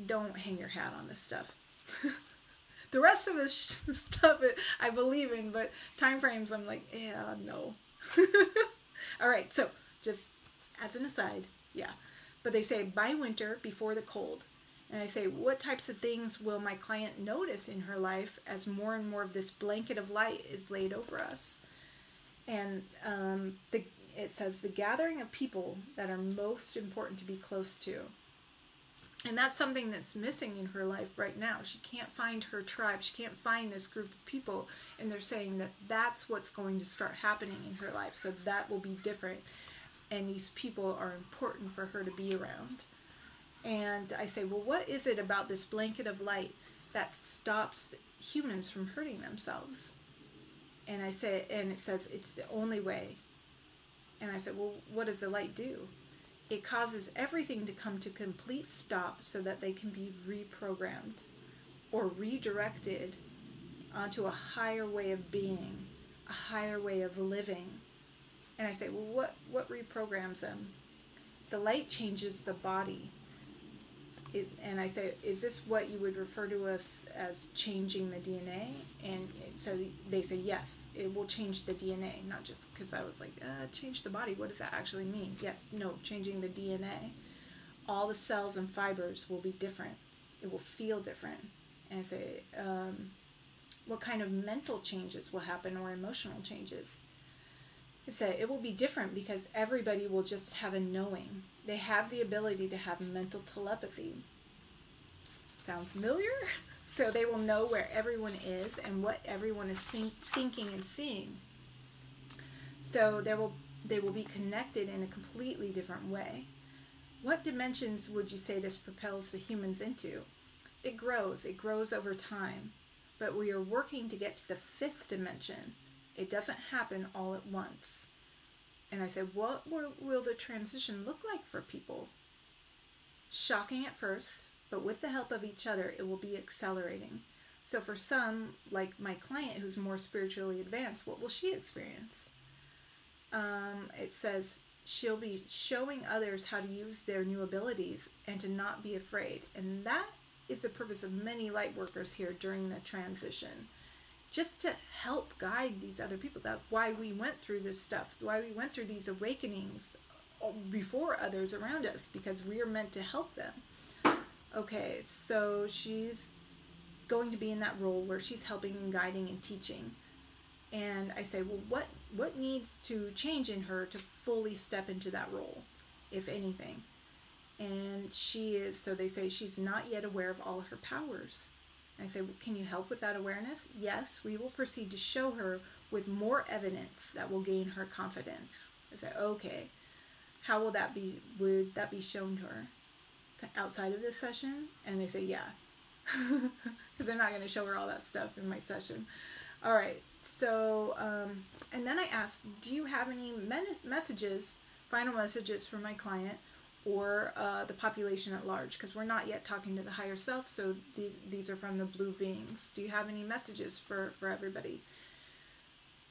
don't hang your hat on this stuff. The rest of this stuff I believe in, but time frames I'm like, yeah, no. All right, so just as an aside, yeah. but they say by winter before the cold. And I say, what types of things will my client notice in her life as more and more of this blanket of light is laid over us? And um, the, it says, the gathering of people that are most important to be close to. And that's something that's missing in her life right now. She can't find her tribe. She can't find this group of people. And they're saying that that's what's going to start happening in her life. So that will be different. And these people are important for her to be around. And I say, well, what is it about this blanket of light that stops humans from hurting themselves? And I say, and it says it's the only way. And I said, well, what does the light do? It causes everything to come to complete stop so that they can be reprogrammed or redirected onto a higher way of being, a higher way of living. And I say, well, what, what reprograms them? The light changes the body and I say, is this what you would refer to us as changing the DNA? And so they say, yes, it will change the DNA, not just because I was like, uh, change the body. What does that actually mean? Yes, no, changing the DNA. All the cells and fibers will be different. It will feel different. And I say, um, what kind of mental changes will happen or emotional changes? Say, it will be different because everybody will just have a knowing they have the ability to have mental telepathy. Sound familiar? So they will know where everyone is and what everyone is think, thinking and seeing. So there will they will be connected in a completely different way. What dimensions would you say this propels the humans into? It grows, it grows over time, but we are working to get to the fifth dimension. It doesn't happen all at once. And I said, What will the transition look like for people? Shocking at first, but with the help of each other, it will be accelerating. So, for some, like my client who's more spiritually advanced, what will she experience? Um, it says she'll be showing others how to use their new abilities and to not be afraid. And that is the purpose of many light workers here during the transition just to help guide these other people. that why we went through this stuff, why we went through these awakenings uh, before others around us, because we are meant to help them. Okay, so she's going to be in that role where she's helping and guiding and teaching. And I say, well, what what needs to change in her to fully step into that role, if anything? And she is, so they say she's not yet aware of all her powers. I say, well, Can you help with that awareness? Yes, we will proceed to show her with more evidence that will gain her confidence. I say, Okay, how will that be? Would that be shown to her outside of this session? And they say, Yeah, because they're not going to show her all that stuff in my session. All right, so, um, and then I asked, Do you have any men- messages, final messages for my client? Or uh, the population at large because we're not yet talking to the higher self so th- these are from the blue beings. Do you have any messages for for everybody?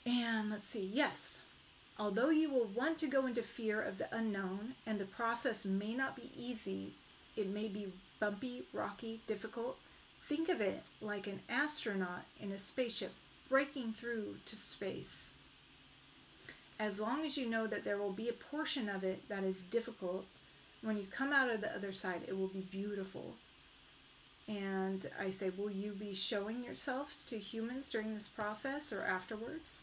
And let's see yes. Although you will want to go into fear of the unknown and the process may not be easy it may be bumpy rocky difficult think of it like an astronaut in a spaceship breaking through to space. As long as you know that there will be a portion of it that is difficult when you come out of the other side, it will be beautiful. And I say, Will you be showing yourself to humans during this process or afterwards?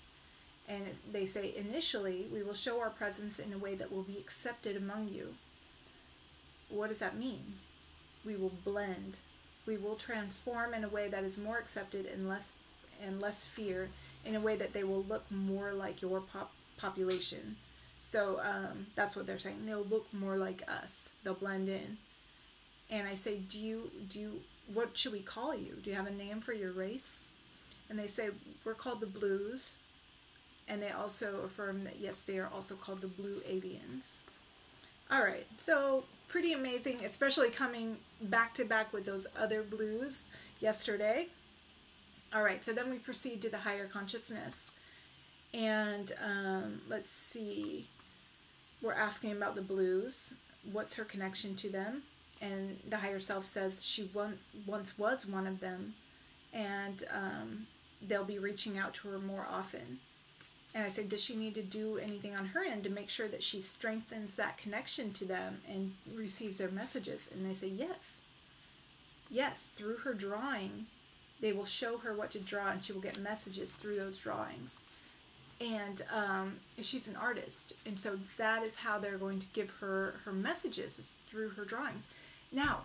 And they say, Initially, we will show our presence in a way that will be accepted among you. What does that mean? We will blend. We will transform in a way that is more accepted and less and less fear, in a way that they will look more like your pop- population so um, that's what they're saying. They'll look more like us. They'll blend in. And I say, do you do you what should we call you? Do you have a name for your race? And they say we're called the Blues. And they also affirm that yes, they are also called the Blue Avians. All right, so pretty amazing, especially coming back to back with those other blues yesterday. All right, so then we proceed to the higher consciousness. And um, let's see, we're asking about the blues. What's her connection to them? And the higher self says she once once was one of them, and um, they'll be reaching out to her more often. And I say, does she need to do anything on her end to make sure that she strengthens that connection to them and receives their messages? And they say, yes. Yes, through her drawing, they will show her what to draw and she will get messages through those drawings. And um, she's an artist, and so that is how they're going to give her her messages is through her drawings. Now,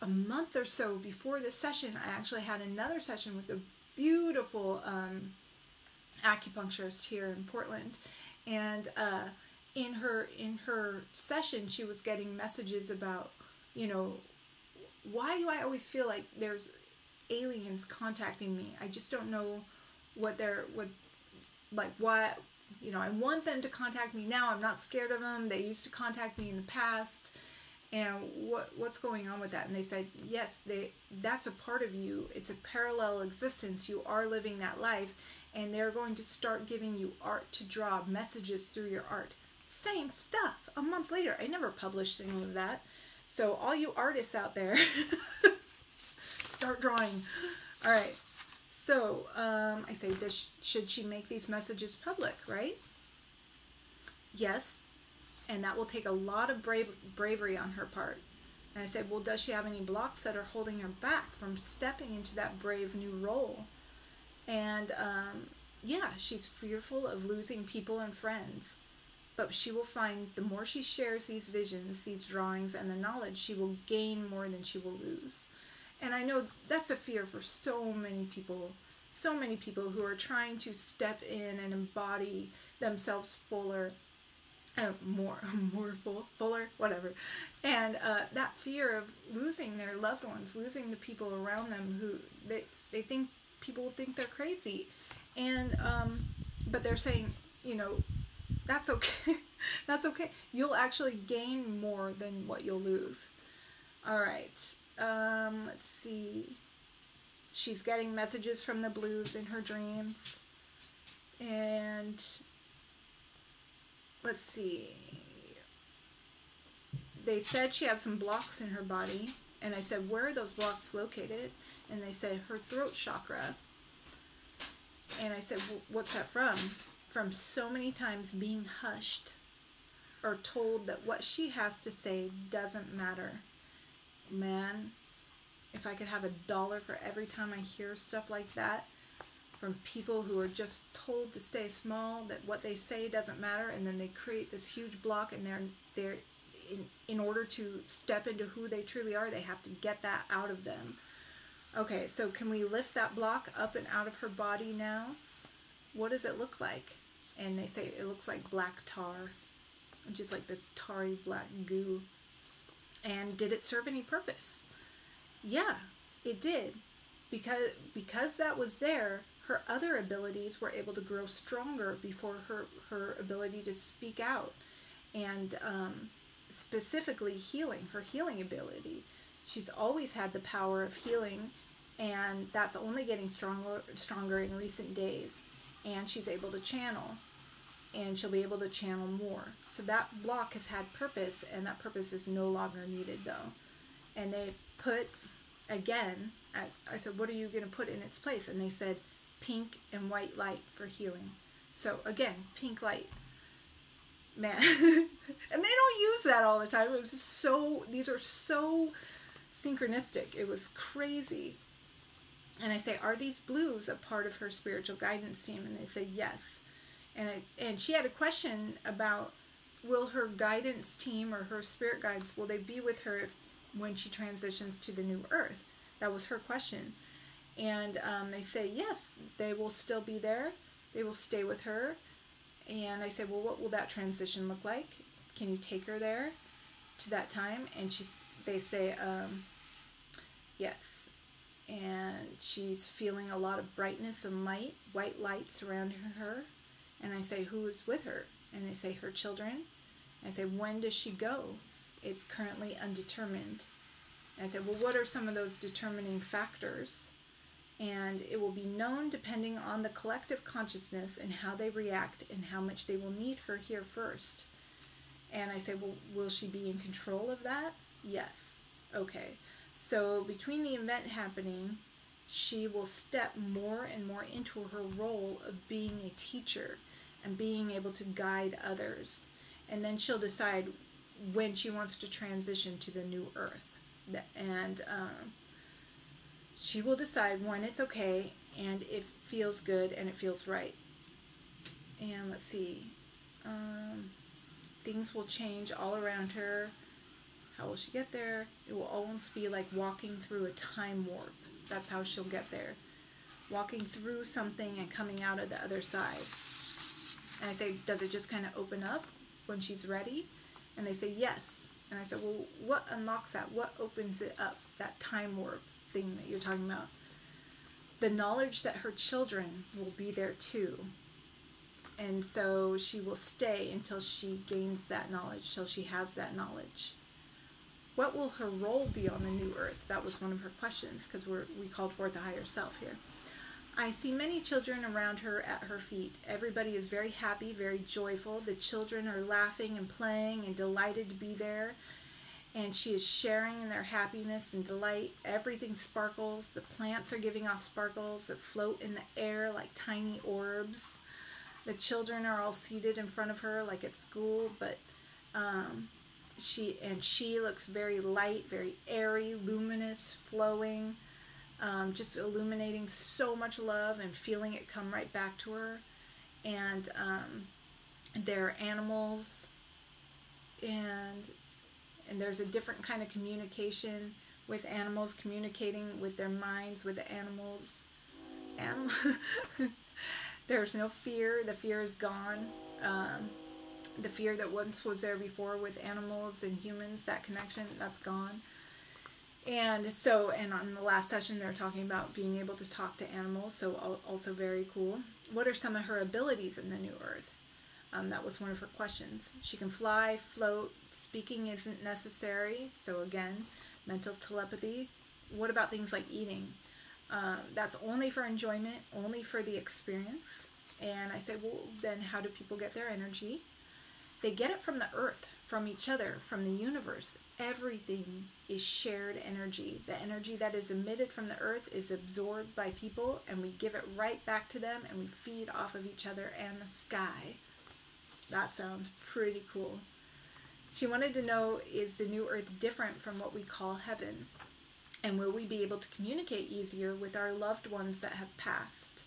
a month or so before this session, I actually had another session with a beautiful um, acupuncturist here in Portland, and uh, in her in her session, she was getting messages about, you know, why do I always feel like there's aliens contacting me? I just don't know what they're what like what you know. I want them to contact me now. I'm not scared of them. They used to contact me in the past. And what what's going on with that? And they said, yes, they that's a part of you. It's a parallel existence. You are living that life, and they're going to start giving you art to draw messages through your art. Same stuff. A month later, I never published any of that. So all you artists out there, start drawing. All right. So um, I say, does, should she make these messages public? Right? Yes, and that will take a lot of brave bravery on her part. And I said, well, does she have any blocks that are holding her back from stepping into that brave new role? And um, yeah, she's fearful of losing people and friends. But she will find the more she shares these visions, these drawings, and the knowledge, she will gain more than she will lose. And I know that's a fear for so many people, so many people who are trying to step in and embody themselves fuller, uh, more, more full, fuller, whatever. And uh, that fear of losing their loved ones, losing the people around them who they, they think people think they're crazy, and um, but they're saying, you know, that's okay. that's okay. You'll actually gain more than what you'll lose. All right. Um, let's see. She's getting messages from the blues in her dreams. And let's see. They said she has some blocks in her body. And I said, Where are those blocks located? And they said, Her throat chakra. And I said, well, What's that from? From so many times being hushed or told that what she has to say doesn't matter. Man, if I could have a dollar for every time I hear stuff like that from people who are just told to stay small, that what they say doesn't matter, and then they create this huge block, and they're they're in, in order to step into who they truly are, they have to get that out of them. Okay, so can we lift that block up and out of her body now? What does it look like? And they say it looks like black tar, is like this tarry black goo. And did it serve any purpose? Yeah, it did. Because because that was there, her other abilities were able to grow stronger before her her ability to speak out, and um, specifically healing her healing ability. She's always had the power of healing, and that's only getting stronger stronger in recent days. And she's able to channel, and she'll be able to channel more. So that block has had purpose, and that purpose is no longer needed though. And they put again, I, I said, what are you going to put in its place? And they said, pink and white light for healing. So again, pink light. Man. and they don't use that all the time. It was so, these are so synchronistic. It was crazy. And I say, are these blues a part of her spiritual guidance team? And they say, yes. And, and she had a question about, will her guidance team or her spirit guides, will they be with her if when she transitions to the new earth? That was her question. And um, they say, yes, they will still be there. They will stay with her. And I said, well, what will that transition look like? Can you take her there to that time? And she's, they say, um, yes. And she's feeling a lot of brightness and light, white light surrounding her. And I say, who is with her? And they say, her children. I say, when does she go? It's currently undetermined. And I said, well, what are some of those determining factors? And it will be known depending on the collective consciousness and how they react and how much they will need her here first. And I say, well, will she be in control of that? Yes. Okay. So between the event happening, she will step more and more into her role of being a teacher and being able to guide others. And then she'll decide when she wants to transition to the new earth. And um, she will decide when it's okay and it feels good and it feels right. And let's see, um, things will change all around her. How will she get there? It will almost be like walking through a time warp. That's how she'll get there. Walking through something and coming out of the other side. And I say, Does it just kind of open up when she's ready? And they say, Yes. And I said, Well, what unlocks that? What opens it up? That time warp thing that you're talking about. The knowledge that her children will be there too. And so she will stay until she gains that knowledge, till she has that knowledge. What will her role be on the new earth? That was one of her questions because we called forth the higher self here. I see many children around her at her feet. Everybody is very happy, very joyful. The children are laughing and playing and delighted to be there. And she is sharing in their happiness and delight. Everything sparkles. The plants are giving off sparkles that float in the air like tiny orbs. The children are all seated in front of her like at school, but um, she and she looks very light, very airy, luminous, flowing um, just illuminating so much love and feeling it come right back to her. And um, there are animals, and and there's a different kind of communication with animals, communicating with their minds with the animals. Animal. there's no fear. The fear is gone. Um, the fear that once was there before with animals and humans, that connection, that's gone. And so, and on the last session, they're talking about being able to talk to animals, so also very cool. What are some of her abilities in the new earth? Um, that was one of her questions. She can fly, float, speaking isn't necessary, so again, mental telepathy. What about things like eating? Um, that's only for enjoyment, only for the experience. And I say, well, then how do people get their energy? They get it from the earth, from each other, from the universe. Everything is shared energy. The energy that is emitted from the earth is absorbed by people, and we give it right back to them, and we feed off of each other and the sky. That sounds pretty cool. She wanted to know is the new earth different from what we call heaven? And will we be able to communicate easier with our loved ones that have passed?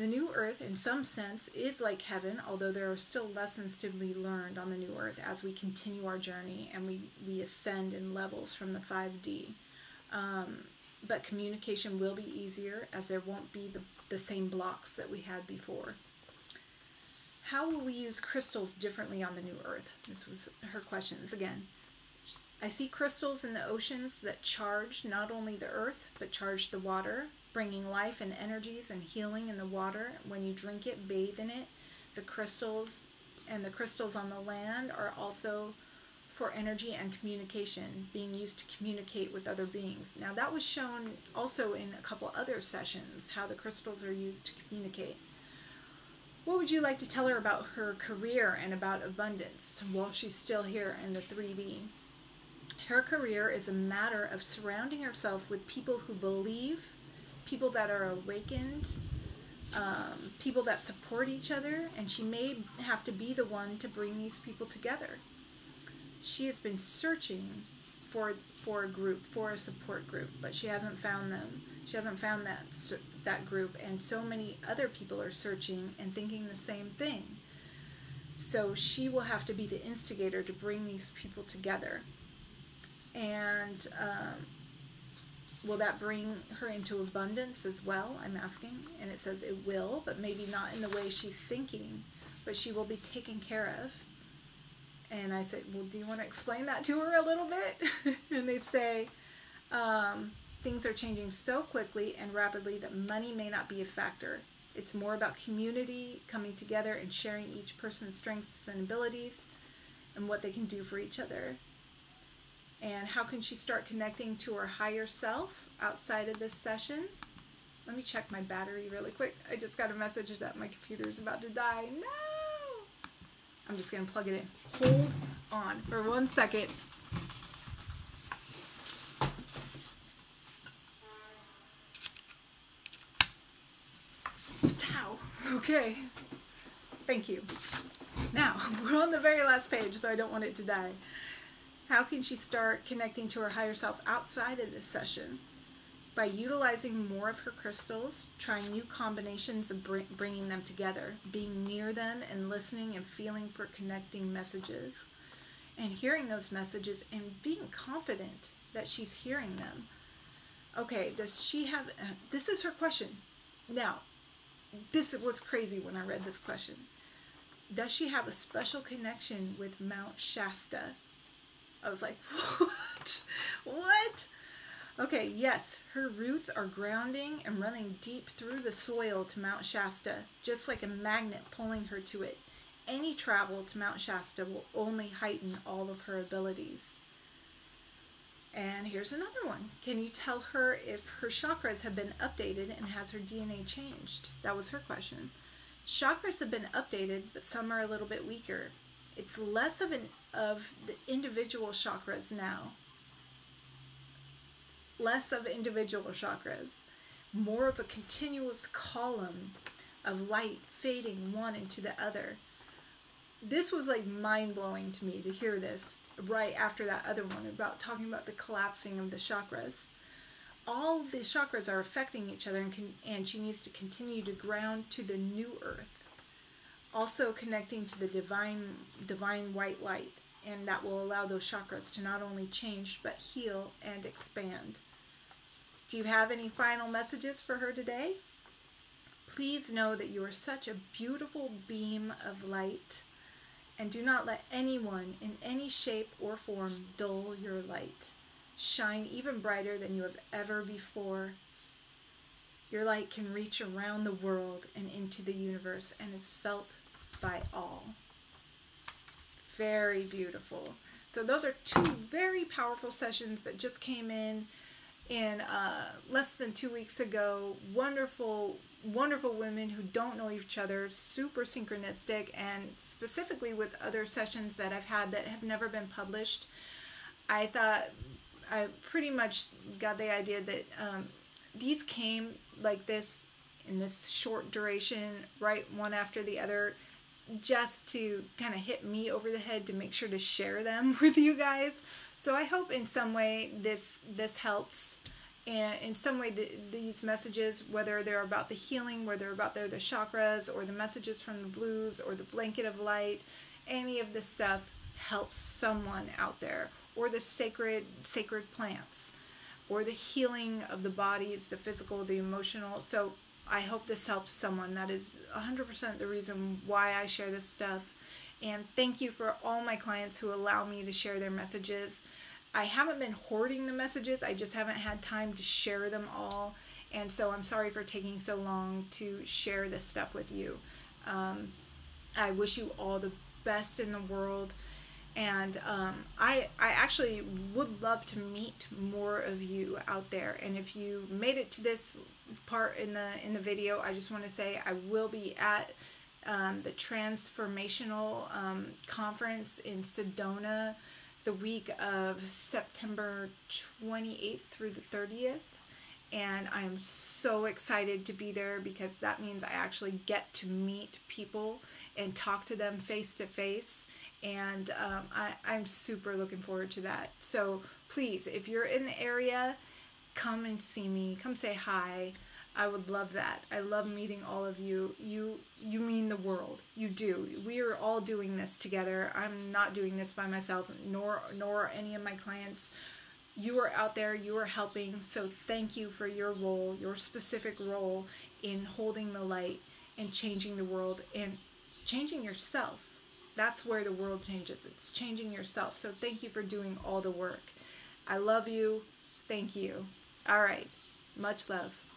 The new earth, in some sense, is like heaven, although there are still lessons to be learned on the new earth as we continue our journey and we, we ascend in levels from the 5D. Um, but communication will be easier as there won't be the, the same blocks that we had before. How will we use crystals differently on the new earth? This was her questions again. I see crystals in the oceans that charge not only the earth, but charge the water, bringing life and energies and healing in the water. When you drink it, bathe in it. The crystals and the crystals on the land are also for energy and communication, being used to communicate with other beings. Now, that was shown also in a couple other sessions, how the crystals are used to communicate. What would you like to tell her about her career and about abundance while she's still here in the 3D? Her career is a matter of surrounding herself with people who believe people that are awakened, um, people that support each other, and she may have to be the one to bring these people together. She has been searching for for a group, for a support group, but she hasn't found them. She hasn't found that that group, and so many other people are searching and thinking the same thing. So she will have to be the instigator to bring these people together. And um, will that bring her into abundance as well? I'm asking. And it says it will, but maybe not in the way she's thinking, but she will be taken care of. And I said, Well, do you want to explain that to her a little bit? and they say, um, Things are changing so quickly and rapidly that money may not be a factor. It's more about community coming together and sharing each person's strengths and abilities and what they can do for each other and how can she start connecting to her higher self outside of this session. Let me check my battery really quick. I just got a message that my computer is about to die. No! I'm just going to plug it in. Hold on for one second. Tow. Okay. Thank you. Now, we're on the very last page, so I don't want it to die. How can she start connecting to her higher self outside of this session? By utilizing more of her crystals, trying new combinations bring, bringing them together, being near them and listening and feeling for connecting messages, and hearing those messages and being confident that she's hearing them. Okay, does she have. Uh, this is her question. Now, this was crazy when I read this question. Does she have a special connection with Mount Shasta? I was like, what? what? Okay, yes, her roots are grounding and running deep through the soil to Mount Shasta, just like a magnet pulling her to it. Any travel to Mount Shasta will only heighten all of her abilities. And here's another one. Can you tell her if her chakras have been updated and has her DNA changed? That was her question. Chakras have been updated, but some are a little bit weaker. It's less of an of the individual chakras now. Less of individual chakras, more of a continuous column of light fading one into the other. This was like mind blowing to me to hear this right after that other one about talking about the collapsing of the chakras. All the chakras are affecting each other, and, and she needs to continue to ground to the new earth also connecting to the divine divine white light and that will allow those chakras to not only change but heal and expand. Do you have any final messages for her today? Please know that you are such a beautiful beam of light and do not let anyone in any shape or form dull your light. Shine even brighter than you have ever before. Your light can reach around the world and into the universe and is felt by all. Very beautiful. So those are two very powerful sessions that just came in in uh, less than two weeks ago. Wonderful, wonderful women who don't know each other, super synchronistic, and specifically with other sessions that I've had that have never been published. I thought I pretty much got the idea that um, these came like this in this short duration, right one after the other just to kind of hit me over the head to make sure to share them with you guys. So I hope in some way this this helps and in some way the, these messages whether they're about the healing whether they're about the chakras or the messages from the blues or the blanket of light any of this stuff helps someone out there or the sacred sacred plants or the healing of the bodies the physical the emotional so I hope this helps someone. That is 100% the reason why I share this stuff. And thank you for all my clients who allow me to share their messages. I haven't been hoarding the messages, I just haven't had time to share them all. And so I'm sorry for taking so long to share this stuff with you. Um, I wish you all the best in the world and um, I I actually would love to meet more of you out there. And if you made it to this part in the in the video, I just want to say I will be at um, the transformational um, conference in Sedona the week of September 28th through the 30th. And I am so excited to be there because that means I actually get to meet people and talk to them face to face and um, I, I'm super looking forward to that. So please, if you're in the area, come and see me. Come say hi. I would love that. I love meeting all of you. You you mean the world. You do. We are all doing this together. I'm not doing this by myself, nor nor any of my clients. You are out there. You are helping. So thank you for your role, your specific role in holding the light and changing the world and changing yourself that's where the world changes. It's changing yourself. So thank you for doing all the work. I love you. Thank you. All right. Much love.